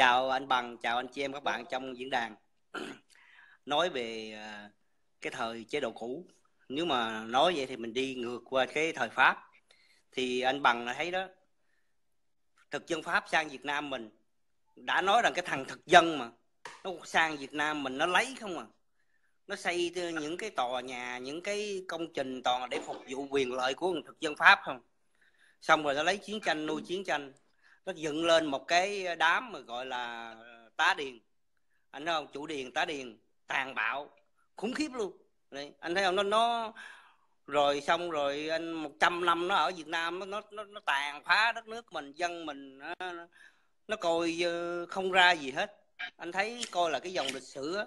chào anh bằng, chào anh chị em các bạn trong diễn đàn. Nói về à, cái thời chế độ cũ, nếu mà nói vậy thì mình đi ngược qua cái thời pháp. Thì anh bằng là thấy đó, thực dân pháp sang việt nam mình, đã nói rằng cái thằng thực dân mà, nó sang việt nam mình nó lấy không à. Nó xây những cái tòa nhà, những cái công trình toàn để phục vụ quyền lợi của thực dân pháp không? Xong rồi nó lấy chiến tranh, nuôi chiến tranh nó dựng lên một cái đám mà gọi là tá điền. Anh thấy không? Chủ điền tá điền tàn bạo khủng khiếp luôn. Đấy, anh thấy không? Nó nó rồi xong rồi anh 100 năm nó ở Việt Nam nó nó nó tàn phá đất nước mình dân mình nó, nó coi không ra gì hết. Anh thấy coi là cái dòng lịch sử á.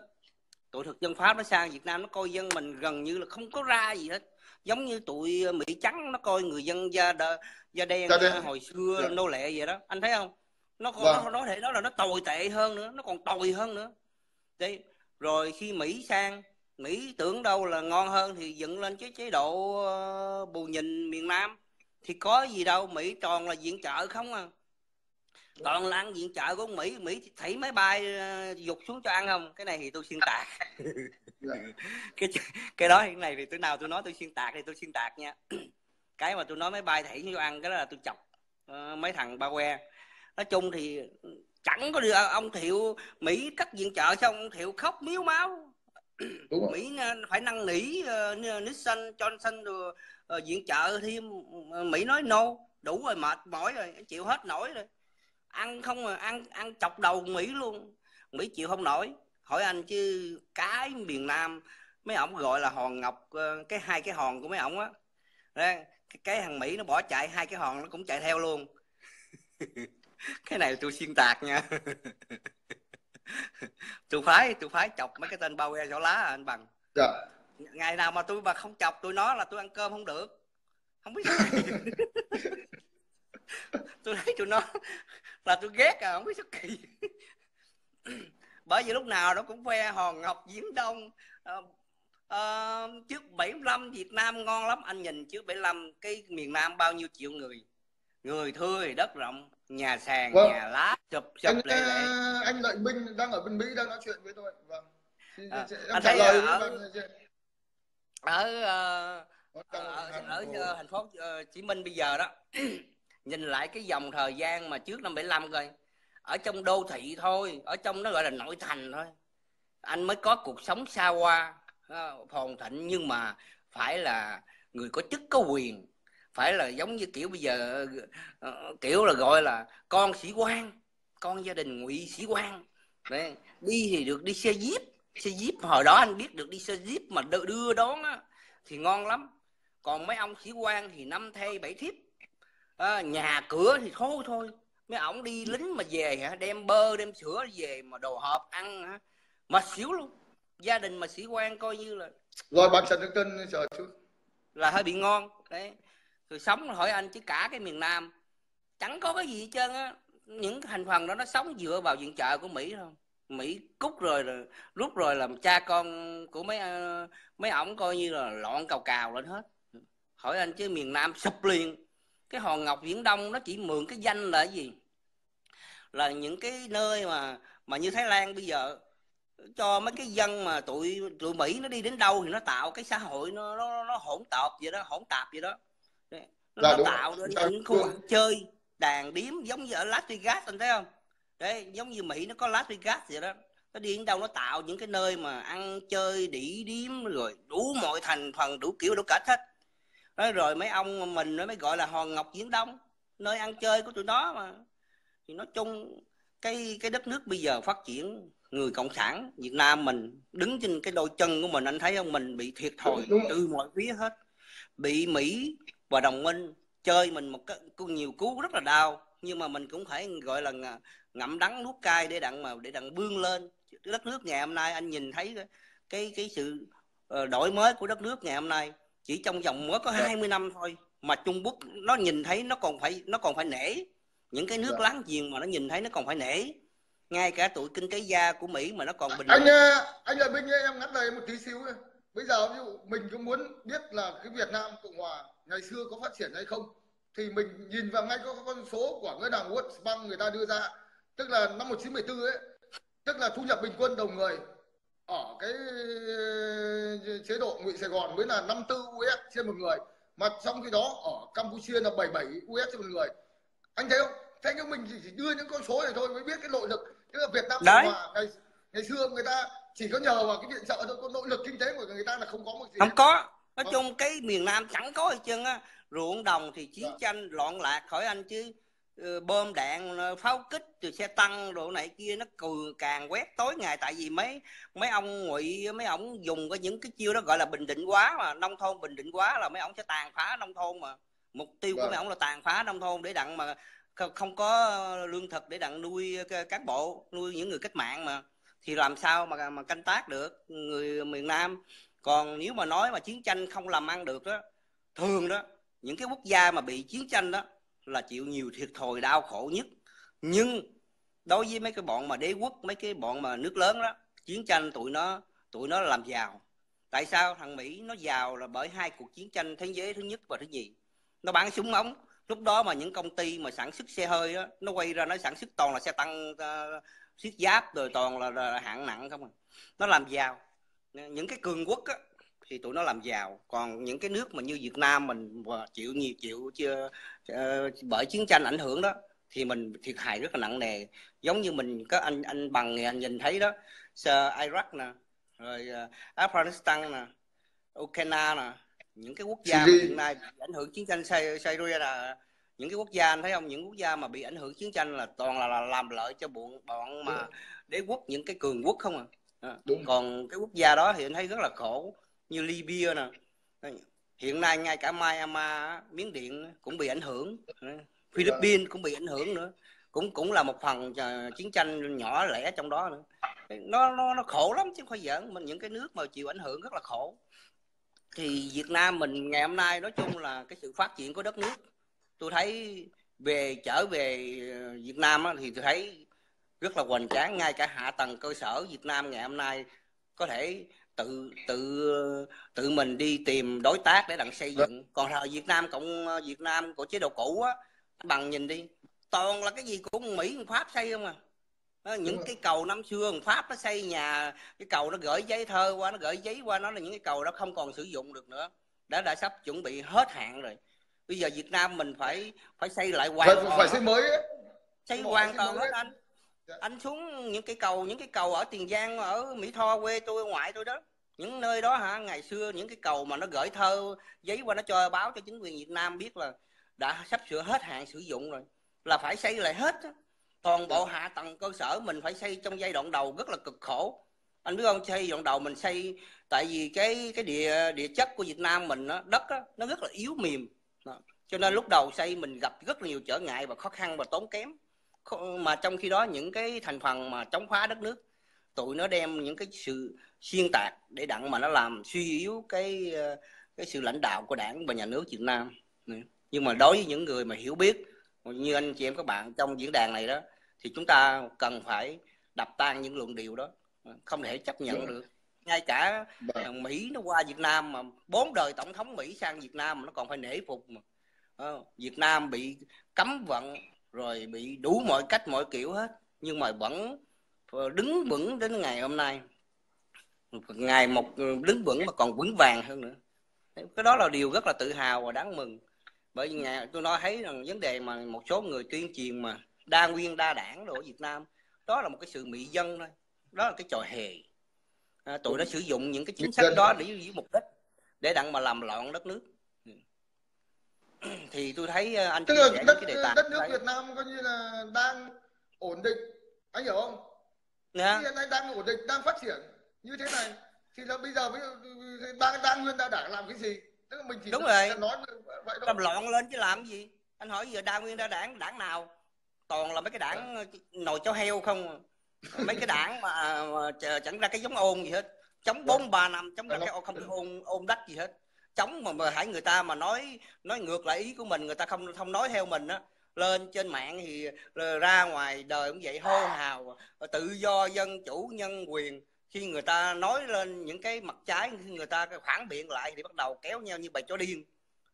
Tụi thực dân pháp nó sang Việt Nam nó coi dân mình gần như là không có ra gì hết giống như tụi Mỹ trắng nó coi người dân da đa, da đen hồi xưa. Dạ. nô lệ vậy đó anh thấy không nó còn vâng. nó, nó thể nói là nó tồi tệ hơn nữa nó còn tồi hơn nữa Đấy. rồi khi Mỹ sang Mỹ tưởng đâu là ngon hơn thì dựng lên cái chế độ uh, bù nhìn miền Nam thì có gì đâu Mỹ toàn là viện trợ không à toàn là ăn viện trợ của Mỹ Mỹ thấy máy bay uh, dục xuống cho ăn không? Cái này thì tôi xuyên tạc. Cái cái đó hiện này thì tôi nào tôi nói tôi xuyên tạc thì tôi xuyên tạc nha. Cái mà tôi nói máy bay thảy cho ăn cái đó là tôi chọc uh, mấy thằng ba que nói chung thì chẳng có được ông thiệu mỹ cắt viện trợ xong ông thiệu khóc miếu máu. Đúng Mỹ phải năn nỉ uh, Nixon, Johnson rồi uh, viện trợ thêm Mỹ nói no đủ rồi mệt mỏi rồi chịu hết nổi rồi ăn không mà ăn ăn chọc đầu Mỹ luôn. Mỹ chịu không nổi. Hỏi anh chứ cái miền Nam mấy ổng gọi là hòn ngọc uh, cái hai cái hòn của mấy ổng á. Cái, cái thằng Mỹ nó bỏ chạy hai cái hòn nó cũng chạy theo luôn. Cái này tôi xuyên tạc nha. Tôi phái tôi phái chọc mấy cái tên bao que giỏ lá à, anh bằng. Dạ. ngày nào mà tôi mà không chọc tôi nói là tôi ăn cơm không được. Không biết sao. Tôi thấy tụi nó là tôi ghét à không biết sao kỳ. Bởi vì lúc nào nó cũng khoe hòn ngọc diễn đông. Uh, trước 75 Việt Nam ngon lắm. Anh nhìn trước 75 cái miền Nam bao nhiêu triệu người. Người thưa thì đất rộng nhà sàn vâng. nhà lá chụp chụp anh, lệ lệ. anh lợi binh đang ở bên mỹ đang nói chuyện với tôi. Vâng. À, anh thấy lời ở, ở, ở, ở, ở, ở thành phố Hồ Chí Minh bây giờ đó nhìn lại cái dòng thời gian mà trước năm 75 coi ở trong đô thị thôi ở trong nó gọi là nội thành thôi. Anh mới có cuộc sống xa hoa phồn thịnh nhưng mà phải là người có chức có quyền. Phải là giống như kiểu bây giờ ờ, kiểu là gọi là con sĩ quan con gia đình ngụy sĩ quan. Đấy. đi thì được đi xe jeep xe jeep hồi đó anh biết được đi xe jeep mà đưa, đưa đón á, thì ngon lắm. Còn mấy ông sĩ quan thì năm thê bảy thiếp à, nhà cửa thì thôi thôi. Mấy ổng đi lính mà về hả? Đem bơ đem sữa về mà đồ hộp ăn hả? Mà xíu luôn. Gia đình mà sĩ quan coi như là rồi bạn đức tân chờ chút là hơi bị ngon. Đấy. Rồi sống hỏi anh chứ cả cái miền nam. Chẳng có cái gì hết trơn á. Những thành phần đó nó sống dựa vào viện trợ của mỹ thôi. Mỹ cút rồi, rồi rút rồi làm cha con của mấy uh, mấy ổng coi như là loạn cào cào lên hết. Hỏi anh chứ miền nam sụp liền cái hòn ngọc viễn đông nó chỉ mượn cái danh là cái gì? Là những cái nơi mà mà như thái lan bây giờ cho mấy cái dân mà tụi tụi mỹ nó đi đến đâu thì nó tạo cái xã hội nó nó, nó hỗn tạp vậy đó hỗn tạp vậy đó. Nó, dạ, nó tạo ra những khu chơi đàn điếm giống như ở Las Vegas anh thấy không? Đấy giống như Mỹ nó có Las Vegas vậy đó. Nó đi đến đâu nó tạo những cái nơi mà ăn chơi đỉ điếm rồi đủ mọi thành phần đủ kiểu đủ cả hết đó, rồi mấy ông mình nó mới gọi là hòn ngọc viễn đông nơi ăn chơi của tụi nó mà. Thì nói chung cái cái đất nước bây giờ phát triển người cộng sản Việt Nam mình đứng trên cái đôi chân của mình anh thấy không? Mình bị thiệt thòi từ mọi phía hết. Bị Mỹ và đồng minh chơi mình một cái nhiều cú rất là đau. Nhưng mà mình cũng phải gọi là ngậm đắng nuốt cay để đặng mà để đặng vươn lên. Đất nước ngày hôm nay anh nhìn thấy cái cái sự ờ, đổi mới của đất nước ngày hôm nay chỉ trong vòng mới có 20 dạ. năm thôi mà Trung Quốc nó nhìn thấy nó còn phải nó còn phải nể. Những cái nước dạ. láng giềng mà nó nhìn thấy nó còn phải nể. Ngay cả tụi kinh tế gia của Mỹ mà nó còn bình anh ờ, anh là binh em ngắt lời một tí xíu bây giờ ví dụ mình cũng muốn biết là cái Việt Nam Cộng Hòa ngày xưa có phát triển hay không thì mình nhìn vào ngay các con số của ngân hàng World Bank người ta đưa ra. Tức là năm 1974 ấy tức là thu nhập bình quân đầu người ở cái chế độ ngụy Sài Gòn mới là 54 USD trên một người mà trong khi đó ở Campuchia là 77 USD trên một người. Anh thấy không? Thế nhưng mình chỉ đưa những con số này thôi mới biết cái nội lực. Tức là Việt Nam Đấy. Hòa ngày ngày xưa người ta chỉ có nhờ vào cái viện trợ thôi còn nội lực kinh tế của người ta là không có một gì không có. Nói Không. chung cái miền Nam chẳng có gì chân á. Ruộng đồng thì chiến Dạ. tranh loạn lạc khỏi anh chứ. ờ, bom đạn ờ, pháo kích từ xe tăng đồ này kia nó cừ càng quét tối ngày. Tại vì mấy mấy ông ngụy mấy ông dùng cái những cái chiêu đó gọi là bình định hóa mà nông thôn bình định hóa là mấy ông sẽ tàn phá nông thôn mà. Mục tiêu của Vâng. mấy ông là tàn phá nông thôn để đặng mà không- có lương thực để đặng nuôi c- cán bộ nuôi những người cách mạng mà. Thì làm sao mà mà canh tác được người miền Nam? Còn nếu mà nói mà chiến tranh không làm ăn được đó thường đó những cái quốc gia mà bị chiến tranh đó là chịu nhiều thiệt thòi đau khổ nhất. Nhưng đối với mấy cái bọn mà đế quốc mấy cái bọn mà nước lớn đó chiến tranh tụi nó tụi nó làm giàu. Tại sao thằng mỹ nó giàu là bởi hai cuộc chiến tranh thế giới thứ nhất và thứ nhì? Nó bán súng ống. Lúc đó mà những công ty mà sản xuất xe hơi đó nó quay ra nó sản xuất toàn là xe tăng ờ, uh, xiết giáp rồi toàn là, là hạng nặng không à. Nó làm giàu. Những cái cường quốc á thì tụi nó làm giàu. Còn những cái nước mà như Việt Nam mình chịu nhiều chịu chưa ờ, bởi chiến tranh ảnh hưởng đó thì mình thiệt hại rất là nặng nề. Giống như mình có anh anh bằng anh nhìn thấy đó Iraq nè rồi ờ, Afghanistan nè Ukraine nè những cái quốc gia hiện nay bị ảnh hưởng chiến tranh Sy- Syria là những cái quốc gia anh thấy không? Những quốc gia mà bị ảnh hưởng chiến tranh là toàn là, là làm lợi cho bọn bọn mà đế quốc những cái cường quốc không à. Đúng. còn cái quốc gia đó thì anh thấy rất là khổ như Libya nè. Hiện nay ngay cả Myanmar Miến Điện cũng bị ảnh hưởng. Philippines cũng bị ảnh hưởng nữa. Cũng cũng là một phần chiến tranh nhỏ lẻ trong đó nữa. Nó nó nó khổ lắm chứ không phải giỡn. Mình những cái nước mà chịu ảnh hưởng rất là khổ. Thì Việt Nam mình ngày hôm nay nói chung là cái sự phát triển của đất nước tôi thấy về trở về ờ, Việt Nam á, thì tôi thấy rất là hoành tráng. Ngay cả hạ tầng cơ sở Việt Nam ngày hôm nay có thể tự tự tự mình đi tìm đối tác để đặng xây dựng. Còn thời Việt Nam cộng Việt Nam của chế độ cũ á bằng nhìn đi toàn là cái gì của Mỹ Pháp xây không à? Đó, những cái cầu năm xưa Pháp nó xây nhà cái cầu nó gửi giấy thơ qua nó gửi giấy qua nó là những cái cầu đó không còn sử dụng được nữa. Đã đã sắp chuẩn bị hết hạn rồi. Bây giờ Việt Nam mình phải phải xây lại hoàn phải, toàn. phải xây mới ấy. xây hoàn toàn hết. anh Dạ. anh xuống những cái cầu những cái cầu ở Tiền Giang ở Mỹ Tho quê tôi ngoại tôi đó. Những nơi đó hả ngày xưa những cái cầu mà nó gửi thơ giấy qua nó cho báo cho chính quyền Việt Nam biết là đã sắp sửa hết hạn sử dụng rồi là phải xây lại hết toàn bộ hạ tầng cơ sở mình phải xây trong giai đoạn đầu rất là cực khổ. Anh biết không? Xây đoạn đầu mình xây tại vì cái cái địa địa chất của Việt Nam mình đó, đất đó, nó rất là yếu mềm. Đó. cho nên lúc đầu xây mình gặp rất là nhiều trở ngại và khó khăn và tốn kém mà trong khi đó những cái thành phần mà chống phá đất nước tụi nó đem những cái sự xuyên tạc để đặng mà nó làm suy yếu cái ờ, cái sự lãnh đạo của đảng và nhà nước Việt Nam. Nhưng mà đối với những người mà hiểu biết như anh chị em các bạn trong diễn đàn này đó thì chúng ta cần phải đập tan những luận điệu đó không thể chấp nhận được. Ngay cả Vâng. thằng Mỹ nó qua Việt Nam mà bốn đời tổng thống Mỹ sang Việt Nam mà nó còn phải nể phục mà. Ờ, Việt Nam bị cấm vận rồi bị đủ mọi cách mọi kiểu hết. Nhưng mà vẫn ờ, đứng vững đến ngày hôm nay. Ngày một đứng vững mà còn vững vàng hơn nữa. Cái đó là điều rất là tự hào và đáng mừng. Bởi vì ngày tôi nói thấy rằng vấn đề mà một số người tuyên truyền mà đa nguyên đa đảng đồ ở Việt Nam đó là một cái sự mị dân thôi. Đó là cái trò hề. À, tụi nó sử dụng những cái chính sách đó để với mục đích để đặng mà làm loạn đất nước. thì tôi thấy ờ, anh tức chia sẻ đất những cái đề tài đất nước đấy. Việt Nam coi như là đang ổn định. Anh hiểu không? Dạ. hiện nay đang ổn định đang phát triển như thế này thì là bây giờ ví dụ đang đang nguyên đa đảng làm cái gì? Tức là mình chỉ Đúng rồi. nói vậy thôi. Làm loạn lên chứ làm gì? Anh hỏi giờ đa nguyên đa đảng đảng nào? Toàn là mấy cái đảng nồi cháo heo không à. mấy cái đảng mà, mà ch- chẳng ra cái giống ôn gì hết. Chống bốn ba năm chống ra cái ôn- không cái ôn ôn đách gì hết chống mà, mà hãy người ta mà nói nói ngược lại ý của mình người ta không không nói theo mình á. Lên trên mạng thì ra ngoài đời cũng vậy hô hào tự do dân chủ nhân quyền. Khi người ta nói lên những cái mặt trái khi người ta phản biện lại thì bắt đầu kéo nhau như bầy chó điên.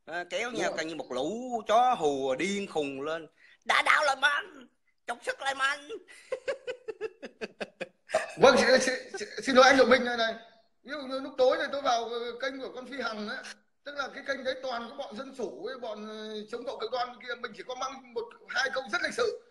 Ờ, kéo nhau càng như một lũ chó hùa điên khùng lên. Đã đạo là anh chống sức lại mạnh vâng xin, xin, xin lỗi anh Lục Minh này này ví dụ như lúc tối này tôi vào kênh của con Phi Hằng ấy tức là cái kênh đấy toàn có bọn dân chủ với bọn ờ, chống cộng cực đoan kia mình chỉ có mang một hai câu rất lịch sự.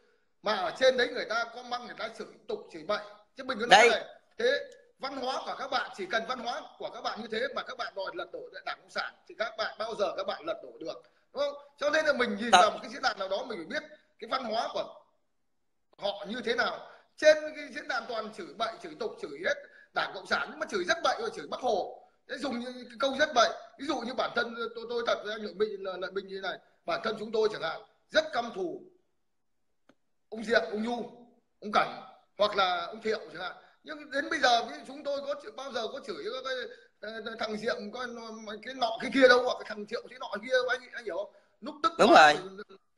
Mà ở trên đấy người ta có mang người ta chửi tục chửi bậy. Chứ mình cứ nói này thế văn hóa của các bạn chỉ cần văn hóa của các bạn như thế mà các bạn đòi lật đổ đảng cộng sản thì các bạn bao giờ các bạn lật đổ được đúng không? Cho nên là mình nhìn vào một cái diễn đàn nào đó mình phải biết cái văn hóa của họ như thế nào. Trên cái diễn đàn toàn chửi bậy chửi tục chửi hết đảng cộng sản nhưng mà chửi rất bậy rồi chửi bắc hồ. Dùng những câu rất bậy. Ví dụ như bản thân tôi tôi thật ra minh là lợi minh như thế này. Bản thân chúng tôi chẳng hạn rất căm thù ông diệm ông nhu ông cảnh hoặc là ông thiệu chẳng hạn. Nhưng đến bây giờ chúng tôi có bao giờ có chửi có cái thằng diệm có cái nọ cái kia đâu hoặc cái thằng thiệu cái nọ kia anh anh hiểu không? Lúc tức đúng rồi.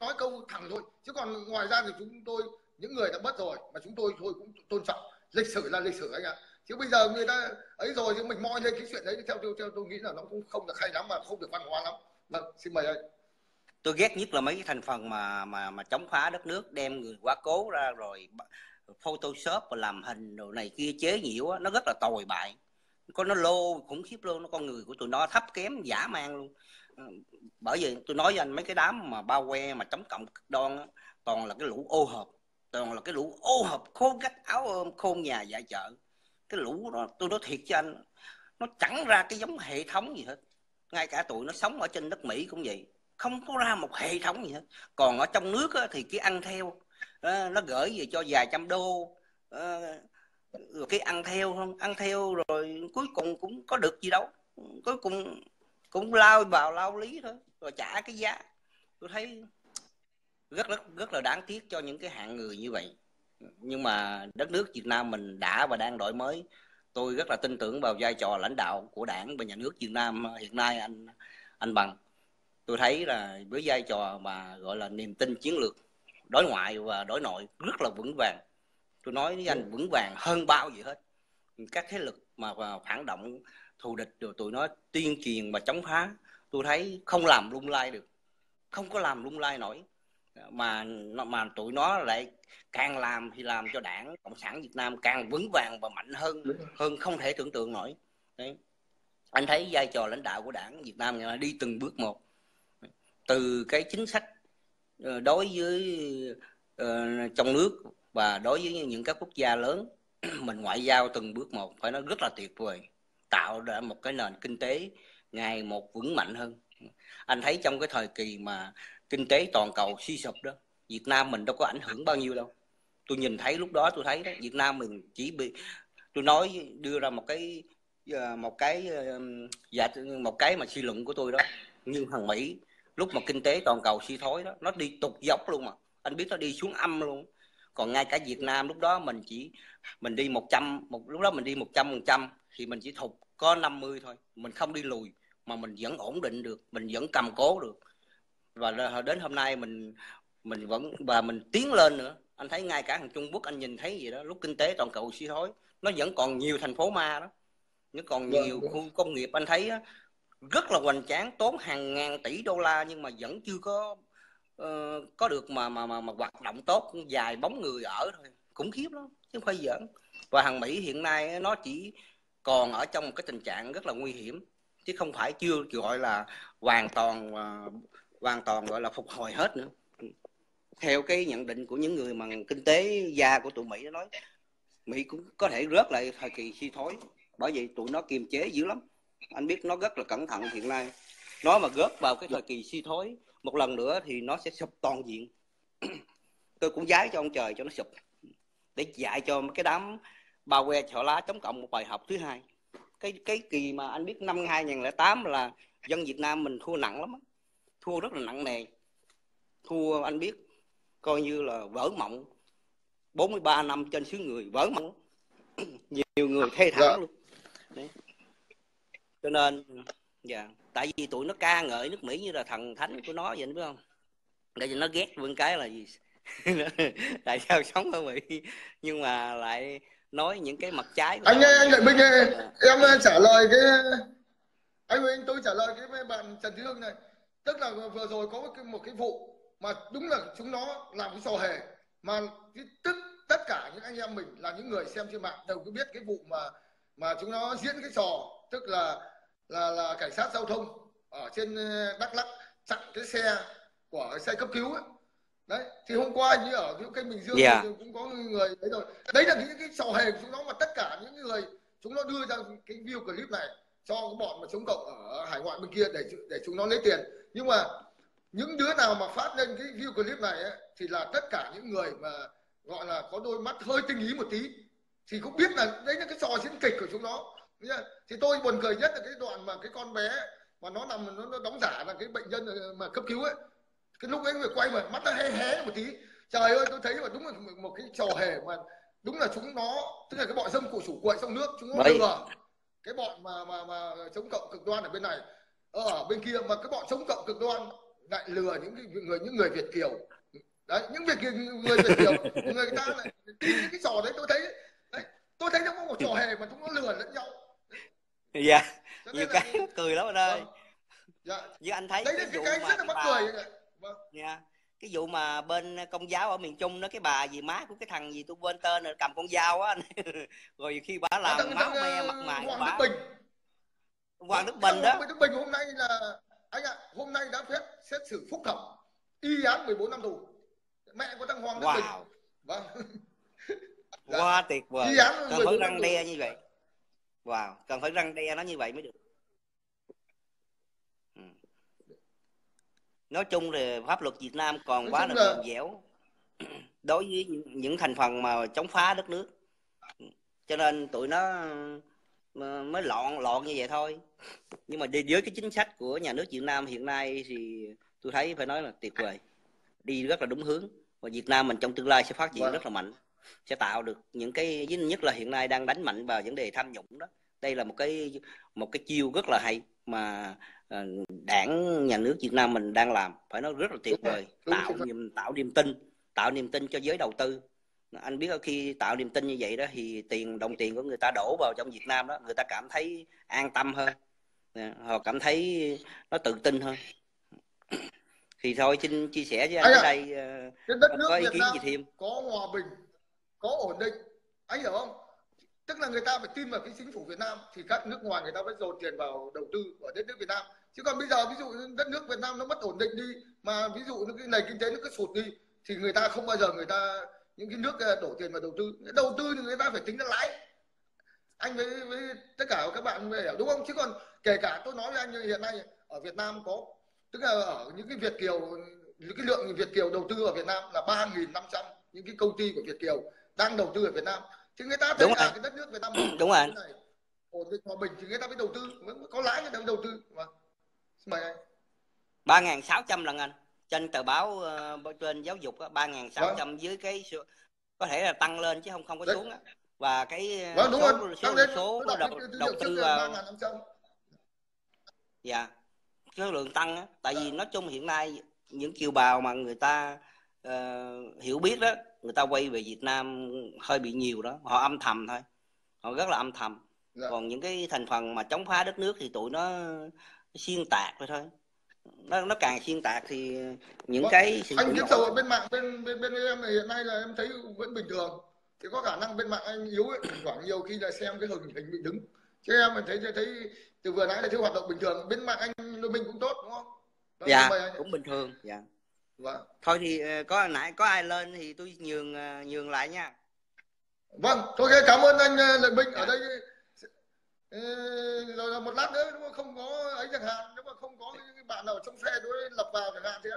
nói câu thẳng thôi. Chứ còn ngoài ra thì chúng tôi những người đã mất rồi mà chúng tôi thôi cũng tôn trọng. Lịch sử là lịch sử anh ạ chứ bây giờ người ta ấy rồi chứ mình moi lên cái chuyện đấy theo theo theo tôi nghĩ là nó cũng không được hay lắm mà không được văn hóa lắm. Vâng xin mời anh. Tôi ghét nhất là mấy cái thành phần mà mà mà chống phá đất nước đem người quá cố ra rồi photoshop và làm hình đồ này kia chế nhiễu á, nó rất là tồi bại. Có nó lô khủng khiếp luôn nó con người của tụi nó thấp kém giả man luôn. Ờ, bởi vì tôi nói với anh mấy cái đám mà bao que mà chống cộng cực đoan á, toàn là cái lũ ô hợp toàn là cái lũ ô hợp khô gắt áo ôm khôn nhà dạ chợ cái lũ đó tôi nói thiệt cho anh nó chẳng ra cái giống hệ thống gì hết. Ngay cả tụi nó sống ở trên đất mỹ cũng vậy không có ra một hệ thống gì hết. Còn ở trong nước á, thì cái ăn theo. Ờ, nó gửi về cho vài trăm đô. Ờ, rồi cái ăn theo không? Ăn theo rồi cuối cùng cũng có được gì đâu. Cuối cùng cũng lao vào lao lý thôi rồi trả cái giá. Tôi thấy rất rất rất là đáng tiếc cho những cái hạng người như vậy nhưng mà đất nước Việt Nam mình đã và đang đổi mới. Tôi rất là tin tưởng vào vai trò lãnh đạo của đảng và nhà nước Việt Nam hiện nay anh anh bằng. Tôi thấy là với vai trò mà gọi là niềm tin chiến lược đối ngoại và đối nội rất là vững vàng. Tôi nói với anh vững vàng hơn bao gì hết. Các thế lực mà phản động thù địch rồi tụi nó tuyên truyền và chống phá tôi thấy không làm lung lay được. Không có làm lung lay nổi mà mà tụi nó lại càng làm thì làm cho đảng cộng sản việt nam càng vững vàng và mạnh hơn hơn không thể tưởng tượng nổi. Đấy. Anh thấy vai trò lãnh đạo của đảng việt nam là đi từng bước một. Từ cái chính sách ờ, đối với uh, trong nước và đối với những các quốc gia lớn mình ngoại giao từng bước một phải nói rất là tuyệt vời tạo ra một cái nền kinh tế ngày một vững mạnh hơn. Anh thấy trong cái thời kỳ mà kinh tế toàn cầu suy sụp đó, Việt Nam mình đâu có ảnh hưởng bao nhiêu đâu. Tôi nhìn thấy lúc đó tôi thấy đó, Việt Nam mình chỉ bị, tôi nói, đưa ra một cái ờ, một cái ờ, dạ một cái mà suy luận của tôi đó. Nhưng thằng Mỹ, lúc mà kinh tế toàn cầu suy thoái đó, nó đi tụt dốc luôn mà. Anh biết nó đi xuống âm luôn. Còn ngay cả Việt Nam lúc đó mình chỉ, mình đi 100 một, lúc đó mình đi 100 phần trăm, thì mình chỉ thụt có 50 thôi. Mình không đi lùi, mà mình vẫn ổn định được, mình vẫn cầm cố được và đến hôm nay mình mình vẫn và mình tiến lên nữa. Anh thấy ngay cả thằng Trung Quốc anh nhìn thấy gì đó lúc kinh tế toàn cầu suy thoái nó vẫn còn nhiều thành phố ma đó. Nó còn vâng, nhiều khu công nghiệp. Anh thấy rất là hoành tráng tốn hàng ngàn tỷ đô la nhưng mà vẫn chưa có uh, có được mà mà mà mà hoạt động tốt dài bóng người ở thôi. Khủng khiếp lắm chứ không phải giỡn. Và hàng Mỹ hiện nay nó chỉ còn ở trong một cái tình trạng rất là nguy hiểm chứ không phải chưa gọi là hoàn toàn uh, hoàn toàn gọi là phục hồi hết nữa. Theo cái nhận định của những người mà kinh tế gia của tụi Mỹ nó nói, Mỹ cũng có thể rớt lại thời kỳ suy thoái, bởi vì tụi nó kiềm chế dữ lắm. Anh biết nó rất là cẩn thận hiện nay. Nó mà rớt vào cái thời kỳ suy thoái, một lần nữa thì nó sẽ sụp toàn diện. Tôi cũng giái cho ông trời cho nó sụp, để dạy cho cái đám bao que chọ lá chống cộng một bài học thứ hai. Cái cái kỳ mà anh biết năm 2008 là dân Việt Nam mình thua nặng lắm thua rất là nặng nề. Thua anh biết coi như là vỡ mộng. 43 năm trên xứ người vỡ mộng. Nhiều người thê thảm dạ. luôn. Đấy. cho nên dạ tại vì tụi nó ca ngợi nước mỹ như là thần thánh của nó vậy biết không? Để cho nó ghét vương cái là gì? Tại sao sống ở mỹ? Nhưng mà lại nói những cái mặt trái anh ơi anh lại minh ơi em trả lời cái anh ơi tôi trả lời cái bạn trần thị hương này tức là vừa rồi có một cái, một cái vụ mà đúng là chúng nó làm cái trò hề mà tức tất cả những anh em mình là những người xem trên mạng đều cứ biết cái vụ mà mà chúng nó diễn cái trò tức là là là cảnh sát giao thông ở trên ờ, Đắk Lắk chặn cái xe của xe cấp cứu ấy. đấy thì hôm qua như ở cái kênh Bình Dương Dạ. thì cũng có người đấy rồi đấy là những cái trò hề của chúng nó mà tất cả những người chúng nó đưa ra cái video clip này cho cái bọn mà chống cộng ở hải ngoại bên kia để để chúng nó lấy tiền. Nhưng mà những đứa nào mà phát lên cái video clip này ấy, thì là tất cả những người mà gọi là có đôi mắt hơi tinh ý một tí thì cũng biết là đấy là cái trò diễn kịch của chúng nó. Thì tôi buồn cười nhất là cái đoạn mà cái con bé mà nó nằm nó, nó đóng giả là cái bệnh nhân mà cấp cứu ấy. Cái lúc ấy người quay mà mắt nó hé hé một tí. Trời ơi tôi thấy mà đúng là một, cái trò hề mà đúng là chúng nó tức là cái bọn dâm cụ chủ quậy trong nước chúng nó lừa cái bọn mà mà mà chống cộng cực đoan ở bên này ở bên kia mà cái bọn chống cộng cực đoan lại lừa những người những người Việt kiều đấy những Việt kiều người Việt kiều người ta lại tin những cái trò đấy tôi thấy đấy, tôi thấy nó có một trò hề mà chúng nó lừa lẫn nhau dạ Cho nhiều là cái cười lắm anh ơi Vâng. dạ. như anh thấy đấy cái cái cái rất là mắc cười vâng. nha cái vụ mà bên công giáo ở miền trung đó cái bà gì má của cái thằng gì tôi quên tên rồi cầm con dao á rồi khi bà làm thằng- máu me ờ, mặt mày Hoàng Đức Bình. Hoàng Đức Thằng Bình đó. Hoàng Đức Bình hôm nay là anh ạ hôm nay đã phép xét xử phúc thẩm y án 14 năm tù. Mẹ của thằng Hoàng Đức Bình. Wow. Vâng. Dạ. quá tuyệt vời. Cần phải 14 năm răng đe như vậy. Wow cần phải răng đe nó như vậy mới được nói chung thì pháp luật Việt Nam còn Nói quá là mềm dẻo. Đối với những, thành phần mà chống phá đất nước. Cho nên tụi nó mới lọn lọn như vậy thôi. Nhưng mà đi với cái chính sách của nhà nước Việt Nam hiện nay thì tôi thấy phải nói là tuyệt vời. Đi rất là đúng hướng. Và Việt Nam mình trong tương lai sẽ phát triển Vâng. rất là mạnh. Sẽ tạo được những cái nhất là hiện nay đang đánh mạnh vào vấn đề tham nhũng đó. Đây là một cái một cái chiêu rất là hay mà đảng nhà nước Việt Nam mình đang làm phải nói rất là tuyệt vời. tạo niềm tạo niềm tin tạo niềm tin cho giới đầu tư. Anh biết khi tạo niềm tin như vậy đó thì tiền đồng tiền của người ta đổ vào trong Việt Nam đó người ta cảm thấy an tâm hơn. Nè, họ cảm thấy nó tự tin hơn. Thì thôi xin chia sẻ với anh ở đây ờ, cái đất nước có ý Việt kiến Nam gì thêm? có hòa bình có ổn định anh hiểu không? Tức là người ta phải tin vào cái chính phủ Việt Nam thì các nước ngoài người ta mới dồn tiền vào đầu tư ở đất nước Việt Nam chứ còn bây giờ ví dụ đất nước Việt Nam nó mất ổn định đi mà ví dụ cái nền kinh tế nó cứ sụt đi thì người ta không bao giờ người ta những cái nước ờ, đổ tiền vào đầu tư đầu tư thì người ta phải tính đến lãi anh với, với tất cả các bạn hiểu đúng không chứ còn kể cả tôi nói với anh như hiện nay ở Việt Nam có tức là ở những cái Việt kiều những cái lượng Việt kiều đầu tư ở Việt Nam là 3.500 những cái công ty của Việt kiều đang đầu tư ở Việt Nam thì người ta thấy Đúng cả rồi. cái đất nước Việt Nam Đúng rồi. ổn định hòa bình thì người ta mới đầu tư mới có lãi người ta mới đầu tư mà mời anh ba ngàn sáu trăm lần anh. Trên tờ báo ờ, trên giáo dục ba ngàn sáu trăm dưới cái số- có thể là tăng lên chứ không không có Đấy. xuống á. Và cái ờ, vâng đúng số rồi. số số đọc đầu, đầu trước tư vào 3.500 dạ. Số lượng tăng á. Tại vì nói chung hiện nay những kiều bào mà người ta ờ, hiểu biết đó người ta quay về Việt Nam hơi bị nhiều đó. Họ âm thầm thôi. Họ rất là âm thầm. Dạ. còn những cái thành phần mà chống phá đất nước thì tụi nó xuyên tạc thôi thôi. Nó nó càng xuyên tạc thì những Vâng, cái anh kiếm dầu ở bên mạng bên bên bên em này hiện nay là em thấy vẫn bình thường. Thì có khả năng bên mạng anh yếu ấy thoảng nhiều khi là xem cái hình hình bị đứng. Chứ em mình thấy thấy từ vừa nãy là thấy hoạt động bình thường. Bên mạng anh mình cũng tốt đúng không? Vâng, dạ cũng bình thường dạ. Vâng. Thôi thì ờ, có nãy có ai lên thì tôi nhường ờ, nhường lại nha. Vâng thôi cảm ơn anh ờ, Lợi Minh. Dạ. ở đây ờ, rồi là một lát nữa nếu mà không có ấy chẳng hạn. Nếu mà không có những bạn nào trong xe, đối lập vào chẳng hạn thì